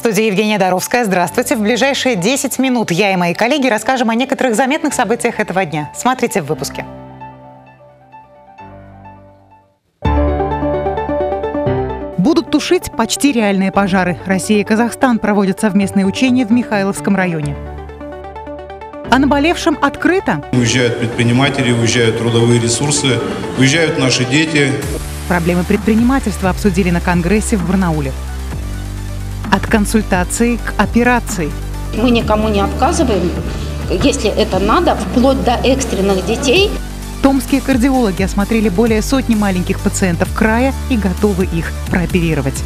студии Евгения Доровская. Здравствуйте. В ближайшие 10 минут я и мои коллеги расскажем о некоторых заметных событиях этого дня. Смотрите в выпуске. Будут тушить почти реальные пожары. Россия и Казахстан проводят совместные учения в Михайловском районе. О наболевшем открыто. Уезжают предприниматели, уезжают трудовые ресурсы, уезжают наши дети. Проблемы предпринимательства обсудили на Конгрессе в Барнауле. От консультации к операции. Мы никому не отказываем, если это надо, вплоть до экстренных детей. Томские кардиологи осмотрели более сотни маленьких пациентов края и готовы их прооперировать.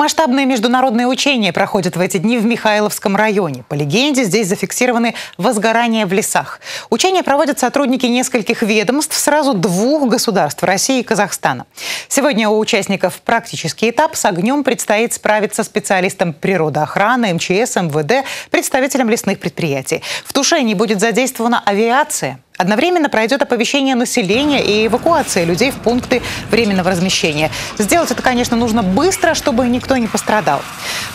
Масштабные международные учения проходят в эти дни в Михайловском районе. По легенде, здесь зафиксированы возгорания в лесах. Учения проводят сотрудники нескольких ведомств сразу двух государств – России и Казахстана. Сегодня у участников практический этап. С огнем предстоит справиться специалистам природоохраны, МЧС, МВД, представителям лесных предприятий. В тушении будет задействована авиация – Одновременно пройдет оповещение населения и эвакуация людей в пункты временного размещения. Сделать это, конечно, нужно быстро, чтобы никто не пострадал.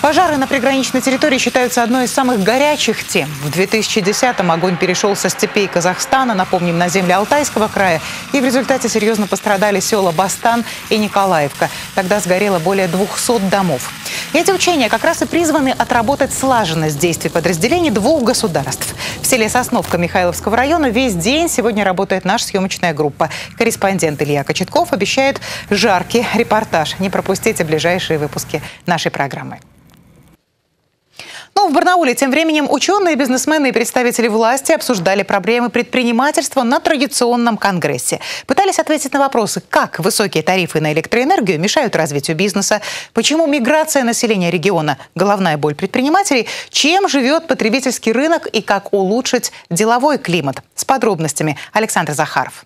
Пожары на приграничной территории считаются одной из самых горячих тем. В 2010-м огонь перешел со степей Казахстана, напомним, на земли Алтайского края, и в результате серьезно пострадали села Бастан и Николаевка. Тогда сгорело более 200 домов. Эти учения как раз и призваны отработать слаженность действий подразделений двух государств. В селе Сосновка Михайловского района весь день день сегодня работает наша съемочная группа. Корреспондент Илья Кочетков обещает жаркий репортаж. Не пропустите ближайшие выпуски нашей программы. Ну, в Барнауле тем временем ученые, бизнесмены и представители власти обсуждали проблемы предпринимательства на традиционном конгрессе. Пытались ответить на вопросы, как высокие тарифы на электроэнергию мешают развитию бизнеса, почему миграция населения региона – головная боль предпринимателей, чем живет потребительский рынок и как улучшить деловой климат. С подробностями Александр Захаров.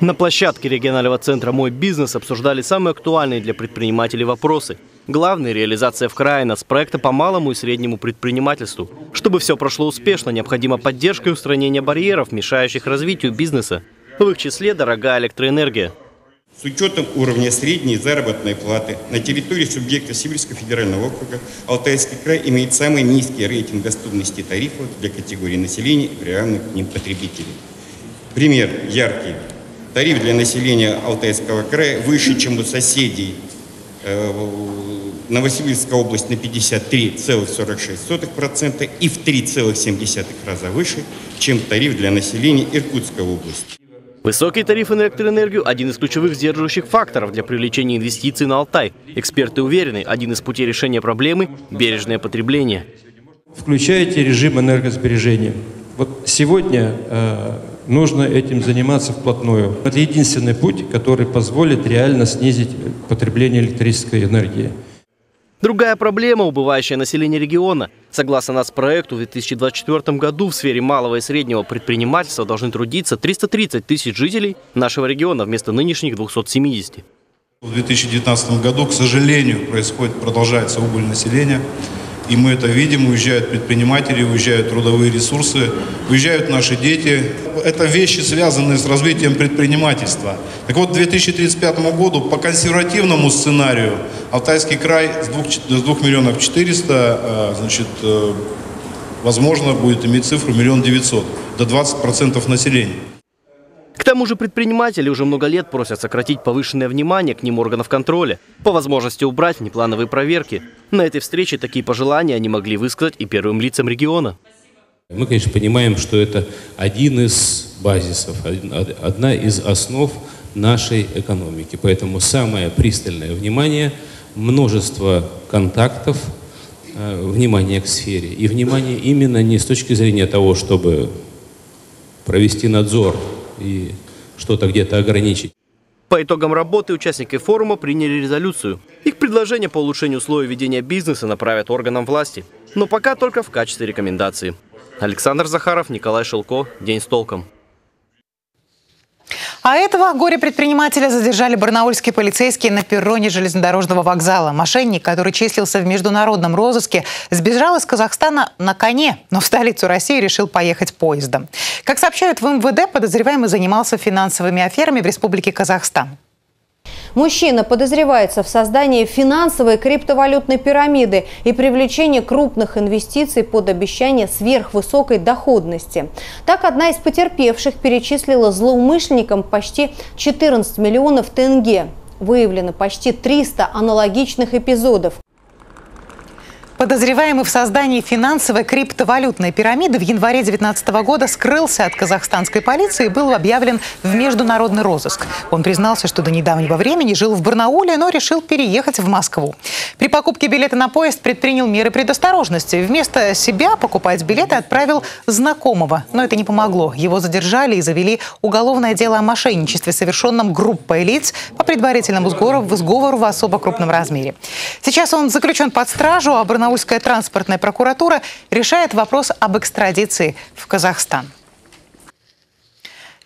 На площадке регионального центра «Мой бизнес» обсуждали самые актуальные для предпринимателей вопросы – Главная реализация в крае нас проекта по малому и среднему предпринимательству. Чтобы все прошло успешно, необходима поддержка и устранение барьеров, мешающих развитию бизнеса. В их числе дорогая электроэнергия. С учетом уровня средней заработной платы на территории субъекта Сибирского федерального округа Алтайский край имеет самый низкий рейтинг доступности тарифов для категории населения и равных к ним потребителей. Пример яркий. Тариф для населения Алтайского края выше, чем у соседей э, Новосибирская область на 53,46% и в 3,7 раза выше, чем тариф для населения Иркутской области. Высокие тарифы на электроэнергию – один из ключевых сдерживающих факторов для привлечения инвестиций на Алтай. Эксперты уверены, один из путей решения проблемы – бережное потребление. Включайте режим энергосбережения. Вот сегодня э, нужно этим заниматься вплотную. Это единственный путь, который позволит реально снизить потребление электрической энергии. Другая проблема – убывающее население региона. Согласно нас проекту, в 2024 году в сфере малого и среднего предпринимательства должны трудиться 330 тысяч жителей нашего региона вместо нынешних 270. В 2019 году, к сожалению, происходит, продолжается убыль населения. И мы это видим, уезжают предприниматели, уезжают трудовые ресурсы, уезжают наши дети. Это вещи, связанные с развитием предпринимательства. Так вот, к 2035 году по консервативному сценарию Алтайский край с 2, с 2 миллионов 400, э, значит, э, возможно, будет иметь цифру миллион девятьсот, до 20% населения. К тому же предприниматели уже много лет просят сократить повышенное внимание к ним органов контроля, по возможности убрать внеплановые проверки. На этой встрече такие пожелания они могли высказать и первым лицам региона. Мы, конечно, понимаем, что это один из базисов, одна из основ нашей экономики. Поэтому самое пристальное внимание, множество контактов, э, внимание к сфере. И внимание именно не с точки зрения того, чтобы провести надзор и что-то где-то ограничить. По итогам работы участники форума приняли резолюцию. Их предложения по улучшению условий ведения бизнеса направят органам власти. Но пока только в качестве рекомендации. Александр Захаров, Николай Шелко. День с толком. А этого горе-предпринимателя задержали барнаульские полицейские на перроне железнодорожного вокзала. Мошенник, который числился в международном розыске, сбежал из Казахстана на коне, но в столицу России решил поехать поездом. Как сообщают в МВД, подозреваемый занимался финансовыми аферами в Республике Казахстан. Мужчина подозревается в создании финансовой криптовалютной пирамиды и привлечении крупных инвестиций под обещание сверхвысокой доходности. Так, одна из потерпевших перечислила злоумышленникам почти 14 миллионов тенге. Выявлено почти 300 аналогичных эпизодов. Подозреваемый в создании финансовой криптовалютной пирамиды в январе 2019 года скрылся от казахстанской полиции и был объявлен в международный розыск. Он признался, что до недавнего времени жил в Барнауле, но решил переехать в Москву. При покупке билета на поезд предпринял меры предосторожности. Вместо себя покупать билеты отправил знакомого. Но это не помогло. Его задержали и завели уголовное дело о мошенничестве, совершенном группой лиц по предварительному сговору в особо крупном размере. Сейчас он заключен под стражу, а Барнаул Барнаульская транспортная прокуратура решает вопрос об экстрадиции в Казахстан.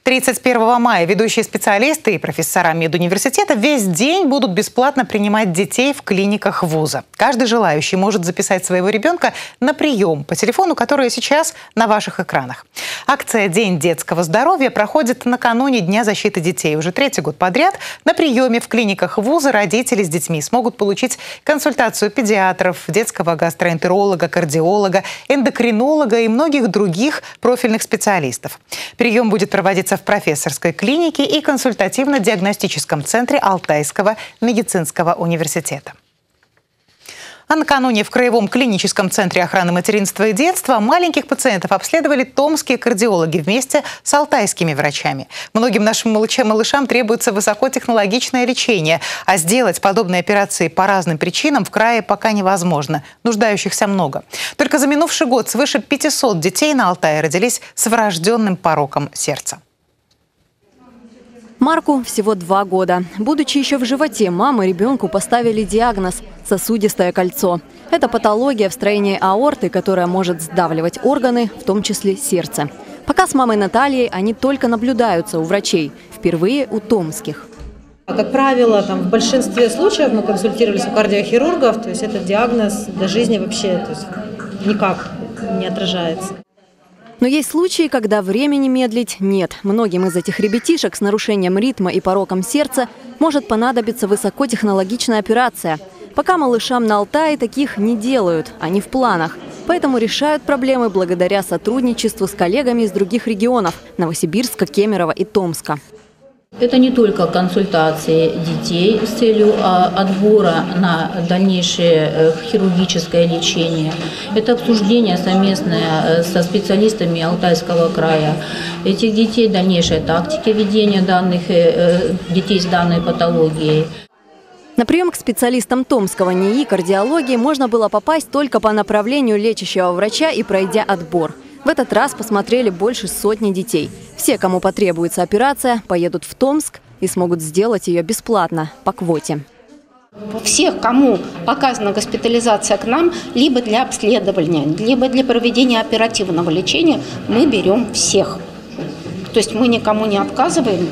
31 мая ведущие специалисты и профессора медуниверситета весь день будут бесплатно принимать детей в клиниках вуза. Каждый желающий может записать своего ребенка на прием по телефону, который сейчас на ваших экранах. Акция «День детского здоровья» проходит накануне Дня защиты детей. Уже третий год подряд на приеме в клиниках вуза родители с детьми смогут получить консультацию педиатров, детского гастроэнтеролога, кардиолога, эндокринолога и многих других профильных специалистов. Прием будет проводиться находится в профессорской клинике и консультативно-диагностическом центре Алтайского медицинского университета. А накануне в Краевом клиническом центре охраны материнства и детства маленьких пациентов обследовали томские кардиологи вместе с алтайскими врачами. Многим нашим малышам требуется высокотехнологичное лечение, а сделать подобные операции по разным причинам в крае пока невозможно. Нуждающихся много. Только за минувший год свыше 500 детей на Алтае родились с врожденным пороком сердца. Марку всего два года. Будучи еще в животе, мама ребенку поставили диагноз – сосудистое кольцо. Это патология в строении аорты, которая может сдавливать органы, в том числе сердце. Пока с мамой Натальей они только наблюдаются у врачей, впервые у томских. Как правило, там, в большинстве случаев мы консультировались у кардиохирургов, то есть этот диагноз для жизни вообще то есть, никак не отражается. Но есть случаи, когда времени медлить нет. Многим из этих ребятишек с нарушением ритма и пороком сердца может понадобиться высокотехнологичная операция. Пока малышам на Алтае таких не делают, они в планах. Поэтому решают проблемы благодаря сотрудничеству с коллегами из других регионов – Новосибирска, Кемерово и Томска. Это не только консультации детей с целью а, отбора на дальнейшее э, хирургическое лечение. Это обсуждение совместное э, со специалистами Алтайского края. Этих детей дальнейшая тактика ведения данных э, детей с данной патологией. На прием к специалистам Томского НИИ кардиологии можно было попасть только по направлению лечащего врача и пройдя отбор – в этот раз посмотрели больше сотни детей. Все, кому потребуется операция, поедут в Томск и смогут сделать ее бесплатно, по квоте. Всех, кому показана госпитализация к нам, либо для обследования, либо для проведения оперативного лечения, мы берем всех. То есть мы никому не отказываем,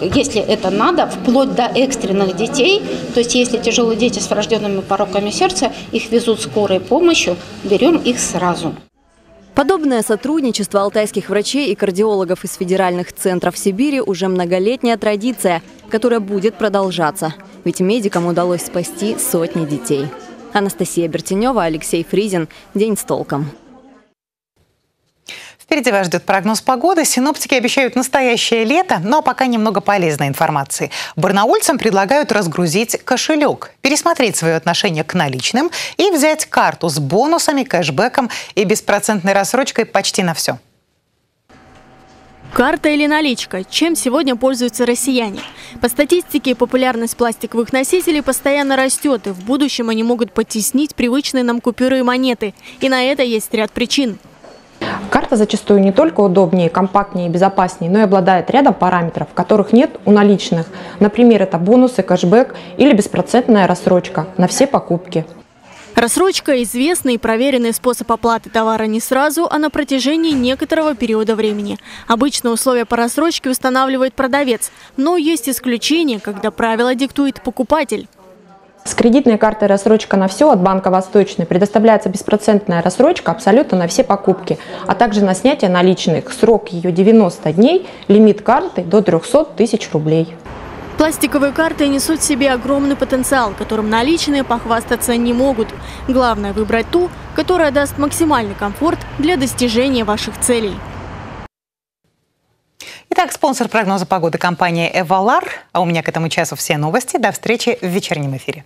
если это надо, вплоть до экстренных детей. То есть если тяжелые дети с врожденными пороками сердца, их везут скорой помощью, берем их сразу. Подобное сотрудничество алтайских врачей и кардиологов из федеральных центров Сибири уже многолетняя традиция, которая будет продолжаться. Ведь медикам удалось спасти сотни детей. Анастасия Бертенева, Алексей Фризин. День с толком. Впереди вас ждет прогноз погоды. Синоптики обещают настоящее лето, но пока немного полезной информации. Барнаульцам предлагают разгрузить кошелек, пересмотреть свое отношение к наличным и взять карту с бонусами, кэшбэком и беспроцентной рассрочкой почти на все. Карта или наличка? Чем сегодня пользуются россияне? По статистике, популярность пластиковых носителей постоянно растет, и в будущем они могут потеснить привычные нам купюры и монеты. И на это есть ряд причин. Карта зачастую не только удобнее, компактнее и безопаснее, но и обладает рядом параметров, которых нет у наличных. Например, это бонусы, кэшбэк или беспроцентная рассрочка на все покупки. Рассрочка – известный и проверенный способ оплаты товара не сразу, а на протяжении некоторого периода времени. Обычно условия по рассрочке устанавливает продавец, но есть исключения, когда правила диктует покупатель. С кредитной картой рассрочка на все от Банка Восточный предоставляется беспроцентная рассрочка абсолютно на все покупки, а также на снятие наличных. Срок ее 90 дней, лимит карты до 300 тысяч рублей. Пластиковые карты несут в себе огромный потенциал, которым наличные похвастаться не могут. Главное выбрать ту, которая даст максимальный комфорт для достижения ваших целей. Итак, спонсор прогноза погоды компания «Эвалар». А у меня к этому часу все новости. До встречи в вечернем эфире.